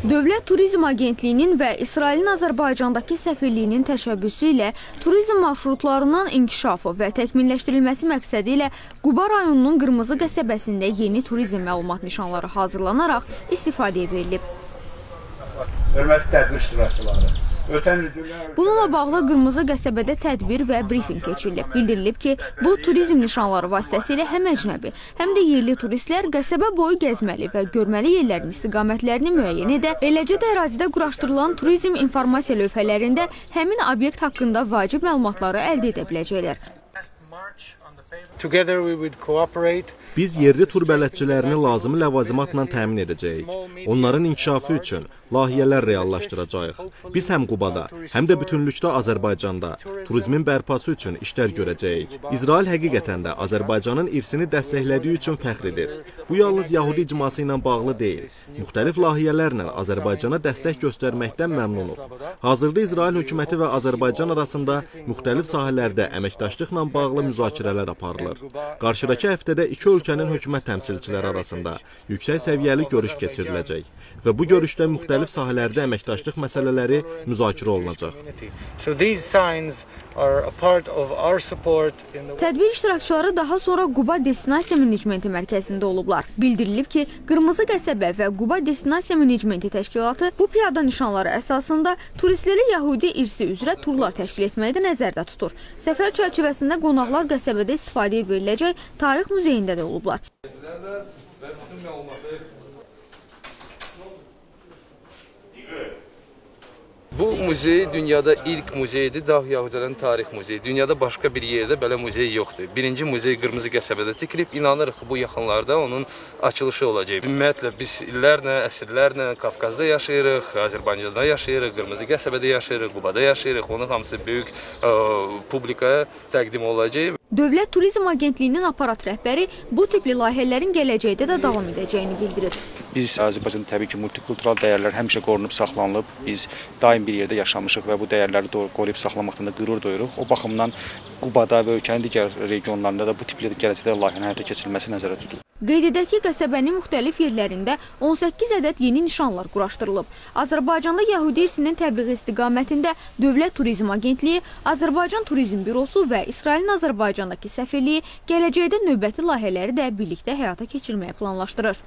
Dövlət Turizm Agentliyinin və İsrailin Azərbaycandakı səfirliyinin təşəbbüsü ilə turizm marşrutlarının inkişafı və təkmilləşdirilməsi məqsədi ilə Quba rayonunun Qırmızı qəsəbəsində yeni turizm məlumat nişanları hazırlanaraq istifadəyə verilib. Hörmətli tədbir iştirakçıları, Bununla bağlı Qırmızı qəsəbədə tədbir və brifinq keçirilib. Bildirilib ki, bu turizm nişanları vasitəsilə həm əcnəbi, həm də yerli turistlər qəsəbə boyu gəzməli və görməli yerlərin istiqamətlərini müəyyən edə, eləcə də ərazidə quraşdırılan turizm informasiya lövhələrində həmin obyekt haqqında vacib məlumatları əldə edə biləcəklər. Biz yerli tur bələdçilərini lazımi ləvazimatla təmin edəcəyik. Onların inkişafı üçün layihələr reallaşdıracağıq. Biz həm Qubada, həm də bütünlükdə Azərbaycanda turizmin bərpası üçün işlər görəcəyik. İsrail həqiqətən də Azərbaycanın irsini dəstəklədiyi üçün fəxr edir. Bu yalnız Yahudi icması ilə bağlı deyil. Müxtəlif layihələrlə Azərbaycana dəstək göstərməkdən məmnunuq. Hazırda İsrail hökuməti və Azərbaycan arasında müxtəlif sahələrdə əməkdaşlıqla bağlı müzakirələr aparılır. Qarşıdakı həftədə iki ölkənin hökumət təmsilçiləri arasında yüksək səviyyəli görüş keçiriləcək və bu görüşdə müxtəlif sahələrdə əməkdaşlıq məsələləri müzakirə olunacaq. Tədbir iştirakçıları daha sonra Quba Destinasiya Menecmenti Mərkəzində olublar. Bildirilib ki, Qırmızı qəsəbə və Quba Destinasiya Menecmenti Təşkilatı bu piyada nişanları əsasında turistləri Yahudi irsi üzrə turlar təşkil etməyi də nəzərdə tutur. Səfər çərçivəsində qonaqlar qəsəbədə istifadəyə veriləcək tarix muzeyində də olublar. Bu muzey dünyada ilk muzeydir, Dağ Yahudilərin tarix muzeyi. Dünyada başqa bir yerdə belə muzey yoxdur. Birinci muzey Qırmızı qəsəbədə tikilib. İnanırıq bu yaxınlarda onun açılışı olacaq. Ümumiyyətlə biz illərlə, əsrlərlə Qafqazda yaşayırıq, Azərbaycanda yaşayırıq, Qırmızı qəsəbədə yaşayırıq, Qubada yaşayırıq. Onun hamısı böyük ə, publikaya təqdim olacaq. Dövlət Turizm Agentliyinin aparat rəhbəri bu tipli layihələrin gələcəkdə də davam edəcəyini bildirir. Biz Azərbaycanda təbii ki, multikultural dəyərlər həmişə qorunub saxlanılıb. Biz daim bir yerdə yaşamışıq və bu dəyərləri qoruyub saxlamaqdan da qürur duyuruq. O baxımdan Qubada və ölkənin digər regionlarında da bu tipli gələcəkdə layihənin həyata keçirilməsi nəzərdə tutulur. Qeyd edək ki, qəsəbənin müxtəlif yerlərində 18 ədəd yeni nişanlar quraşdırılıb. Azərbaycanda Yəhudi irsinin təbliği istiqamətində Dövlət Turizm Agentliyi, Azərbaycan Turizm Bürosu və İsrailin Azərbaycandakı səfirliyi gələcəkdə növbəti layihələri də birlikdə həyata keçirməyi planlaşdırır.